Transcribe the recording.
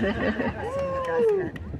Gracias.